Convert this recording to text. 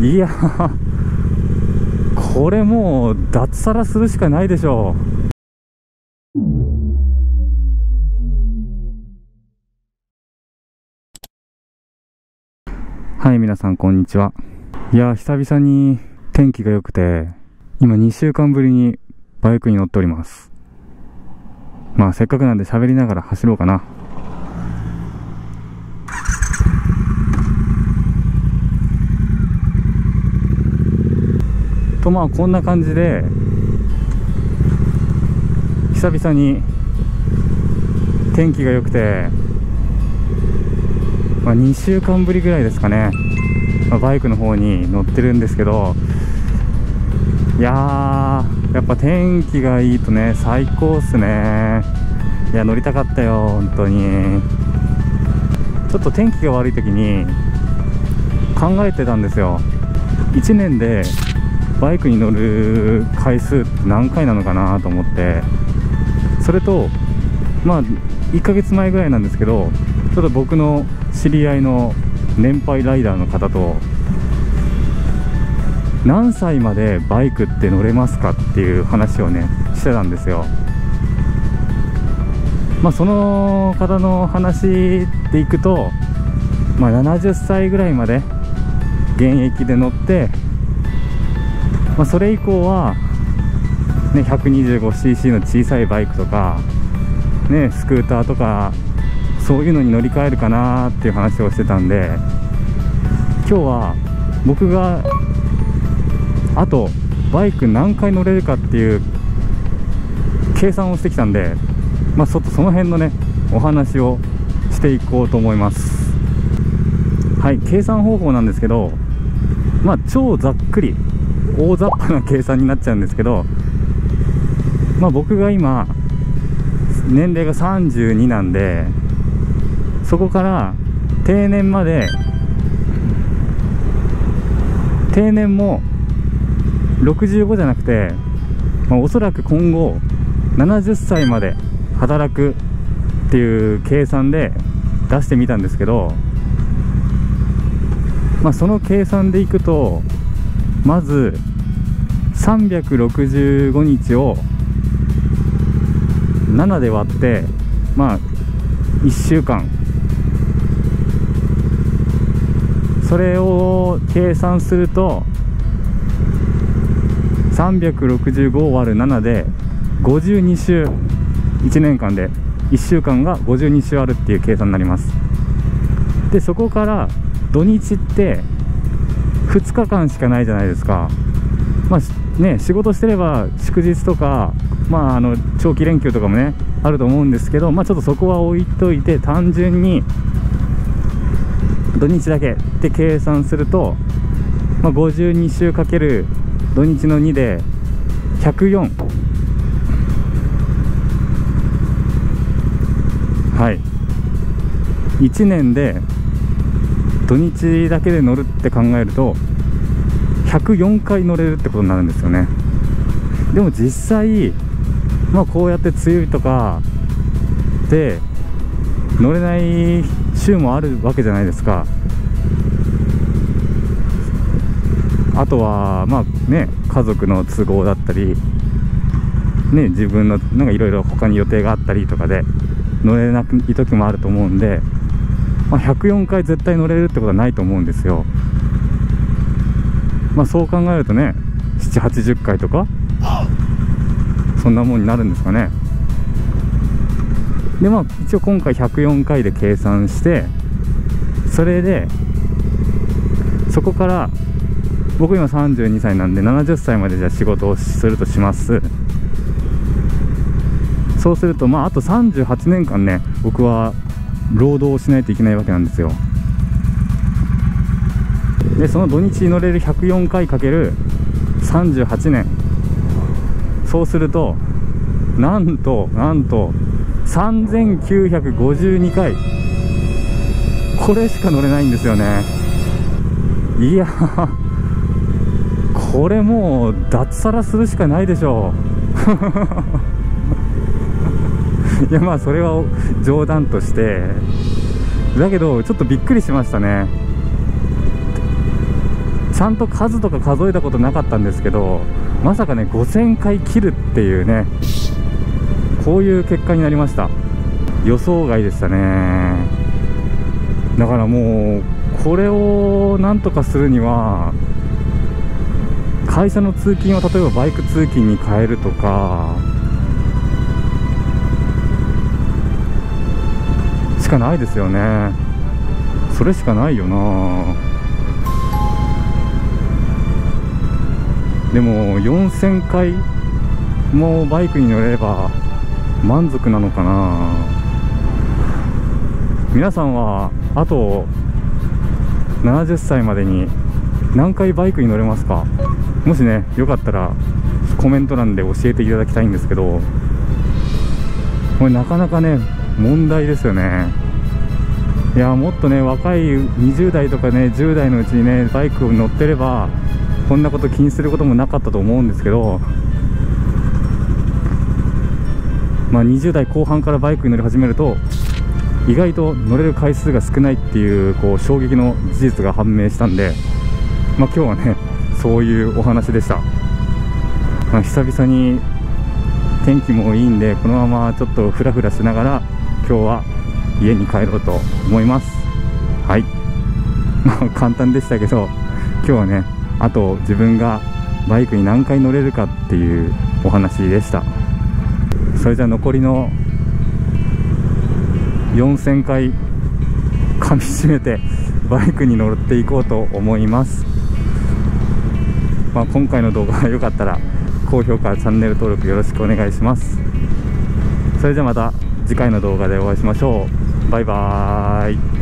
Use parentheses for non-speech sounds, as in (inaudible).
いやこれもう脱サラするしかないでしょう。はい皆さんこんにちは。いや久々に天気が良くて今2週間ぶりにバイクに乗っております。まあせっかくなんで喋りながら走ろうかな。とまあこんな感じで久々に天気が良くて、まあ、2週間ぶりぐらいですかね、まあ、バイクの方に乗ってるんですけどいやーやっぱ天気がいいとね最高っすね。いや乗りたかったよ本当に。ちょっと天気が悪い時に考えてたんですよ。1年でバイクに乗る回数何回なのかなと思ってそれとまあ1ヶ月前ぐらいなんですけどちょっと僕の知り合いの年配ライダーの方と何歳までバイクって乗れますかっていう話をねしてたんですよ。まあその方の話でいくとまあ70歳ぐらいまで現役で乗ってまあ、それ以降は、ね、125cc の小さいバイクとか、ね、スクーターとかそういうのに乗り換えるかなっていう話をしてたんで今日は僕があとバイク何回乗れるかっていう計算をしてきたんで、まあ、ちょっとその辺のねお話をしていこうと思います。はい計算方法なんですけどまあ超ざっくり。大雑把な計算になっちゃうんですけど、まあ、僕が今年齢が32なんでそこから定年まで定年も65じゃなくて、まあ、おそらく今後70歳まで働くっていう計算で出してみたんですけど、まあ、その計算でいくとまず365日を7で割ってまあ1週間。それを計算すると365を割る7で52週1年間で1週間が52週あるっていう計算になります。でそこから土日って2日間しかないじゃないですか。まあね仕事してれば祝日とかまああの長期連休とかもねあると思うんですけどまあちょっとそこは置いといて単純に土日だけって計算すると、まあ、52週かける土日の2で104はい。1年で土日だけで乗るって考えると104回乗れるってことになるんですよね。でも実際まあこうやって梅雨とかで乗れない週もあるわけじゃないですか。あとはまあね家族の都合だったりね自分のなんかいろいろ他に予定があったりとかで乗れない時もあると思うんで、まあ、104回絶対乗れるってことはないと思うんですよ。まあそう考えるとね780回とかそんなもんになるんですかね。でまあ一応今回104回で計算してそれでそこから僕今32歳なんで70歳までじゃあ仕事をするとします。そうするとまああと38年間ね僕は労働をしないといけないわけなんですよ。でその土日に乗れる104回かける38年。そうするとなんとなんと3952回。これしか乗れないんですよね。いやこれもう脱サラするしかないでしょう。(laughs) (laughs) いやまあそれは冗談として。だけどちょっとびっくりしましたね。ちゃんと数とか数えたことなかったんですけどまさかね5000回切るっていうねこういう結果になりました。予想外でしたね。だからもうこれをなんとかするには会社の通勤を例えばバイク通勤に変えるとかしかないですよね。それしかないよな。でも4000回もバイクに乗れれば満足なのかな。皆さんはあと70歳までに何回バイクに乗れますか？もしねよかったらコメント欄で教えていただきたいんですけどこれなかなかね問題ですよね。いやもっとね若い20代とかね10代のうちにねバイクを乗ってればこんなこと気にすることもなかったと思うんですけどまあ20代後半からバイクに乗り始めると意外と乗れる回数が少ないっていうこう衝撃の事実が判明したんで、まあ、今日はねそういうお話でした、まあ、久々に天気もいいんでこのままちょっとフラフラしながら今日は家に帰ろうと思います。はい。簡単でしたけど今日はねあと自分がバイクに何回乗れるかっていうお話でした。それじゃ残りの4000回噛みしめてバイクに乗っていこうと思います、まあ、今回の動画が良かったら高評価チャンネル登録よろしくお願いします。それじゃまた。次回の動画でお会いしましょう。バイバーイ。